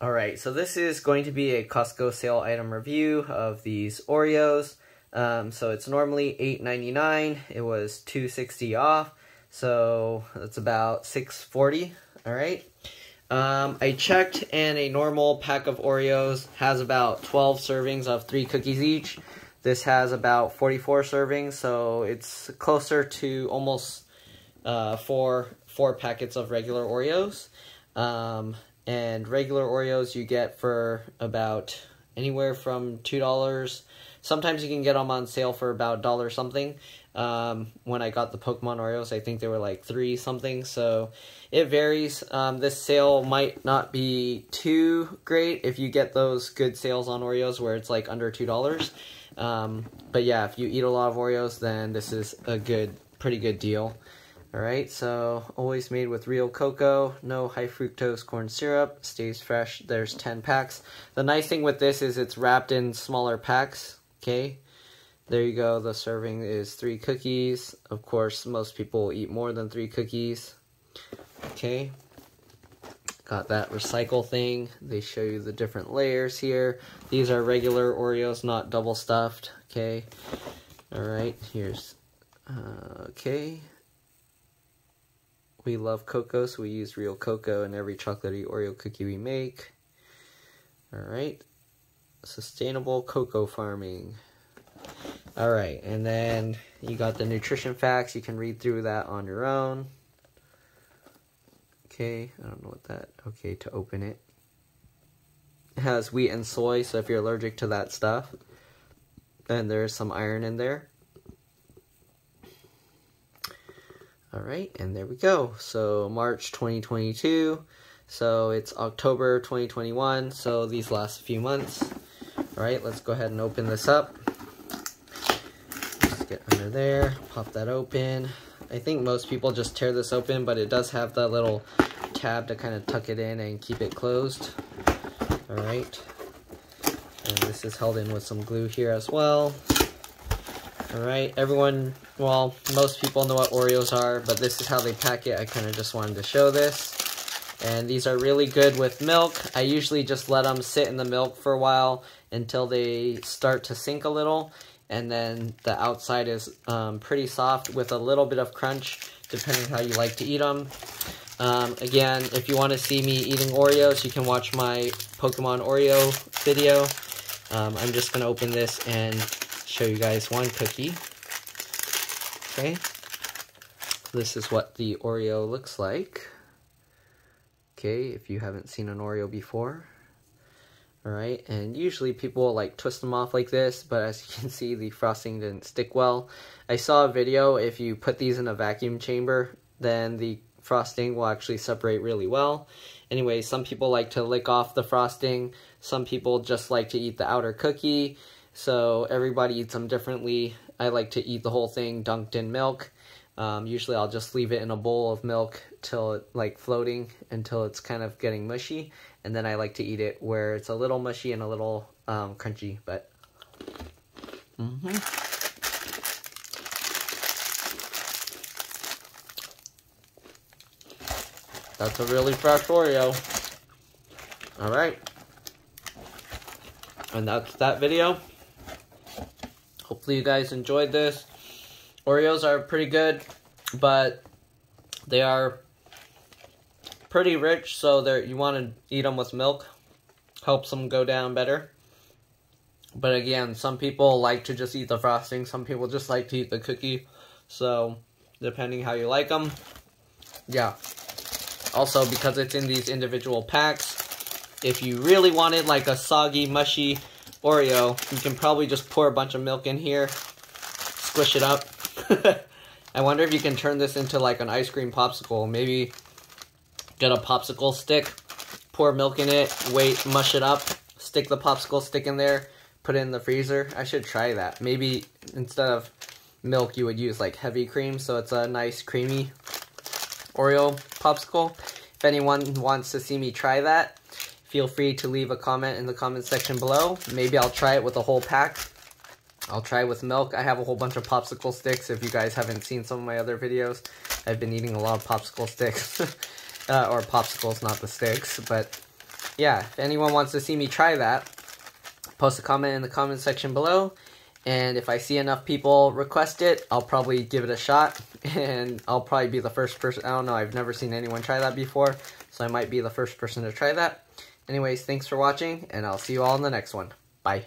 Alright, so this is going to be a Costco sale item review of these Oreos. Um, so it's normally $8.99. It was $2.60 off. So that's about $6.40. Alright. Um, I checked and a normal pack of Oreos has about 12 servings of 3 cookies each. This has about 44 servings, so it's closer to almost uh, four, four packets of regular Oreos. Um, and regular Oreos you get for about anywhere from $2. Sometimes you can get them on sale for about dollar something. Um, when I got the Pokemon Oreos, I think they were like three something, so it varies. Um, this sale might not be too great if you get those good sales on Oreos where it's like under $2. Um, but yeah, if you eat a lot of Oreos, then this is a good, pretty good deal. Alright, so always made with real cocoa, no high fructose corn syrup, stays fresh, there's 10 packs. The nice thing with this is it's wrapped in smaller packs, okay? There you go, the serving is three cookies. Of course, most people eat more than three cookies. Okay, got that recycle thing. They show you the different layers here. These are regular Oreos, not double stuffed, okay? Alright, here's, uh, okay. We love cocoa, so we use real cocoa in every chocolatey Oreo cookie we make. Alright. Sustainable cocoa farming. Alright, and then you got the nutrition facts. You can read through that on your own. Okay, I don't know what that... Okay, to open it. It has wheat and soy, so if you're allergic to that stuff, then there's some iron in there. All right, and there we go. So March 2022. So it's October 2021. So these last few months. All right, let's go ahead and open this up. Just get under there, pop that open. I think most people just tear this open, but it does have that little tab to kind of tuck it in and keep it closed. All right. And this is held in with some glue here as well. Alright, everyone, well, most people know what Oreos are, but this is how they pack it. I kind of just wanted to show this. And these are really good with milk. I usually just let them sit in the milk for a while until they start to sink a little. And then the outside is um, pretty soft with a little bit of crunch, depending how you like to eat them. Um, again, if you want to see me eating Oreos, you can watch my Pokemon Oreo video. Um, I'm just going to open this and show you guys one cookie. Okay. This is what the Oreo looks like. Okay, if you haven't seen an Oreo before. Alright, and usually people like twist them off like this, but as you can see, the frosting didn't stick well. I saw a video, if you put these in a vacuum chamber, then the frosting will actually separate really well. Anyway, some people like to lick off the frosting, some people just like to eat the outer cookie, so everybody eats them differently. I like to eat the whole thing dunked in milk. Um, usually I'll just leave it in a bowl of milk till it like floating until it's kind of getting mushy. And then I like to eat it where it's a little mushy and a little um, crunchy. But mm -hmm. That's a really fresh Oreo. Alright. And that's that video. Hopefully you guys enjoyed this. Oreos are pretty good, but they are pretty rich, so they you want to eat them with milk. Helps them go down better. But again, some people like to just eat the frosting. Some people just like to eat the cookie. So, depending how you like them. Yeah. Also, because it's in these individual packs, if you really wanted like a soggy, mushy Oreo, you can probably just pour a bunch of milk in here, squish it up. I wonder if you can turn this into like an ice cream popsicle. Maybe get a popsicle stick, pour milk in it, wait, mush it up, stick the popsicle stick in there, put it in the freezer. I should try that. Maybe instead of milk, you would use like heavy cream, so it's a nice creamy Oreo popsicle. If anyone wants to see me try that, feel free to leave a comment in the comment section below. Maybe I'll try it with a whole pack. I'll try it with milk. I have a whole bunch of popsicle sticks. If you guys haven't seen some of my other videos, I've been eating a lot of popsicle sticks. uh, or popsicles, not the sticks. But yeah, if anyone wants to see me try that, post a comment in the comment section below. And if I see enough people request it, I'll probably give it a shot. And I'll probably be the first person. I don't know. I've never seen anyone try that before. So I might be the first person to try that. Anyways, thanks for watching. And I'll see you all in the next one. Bye.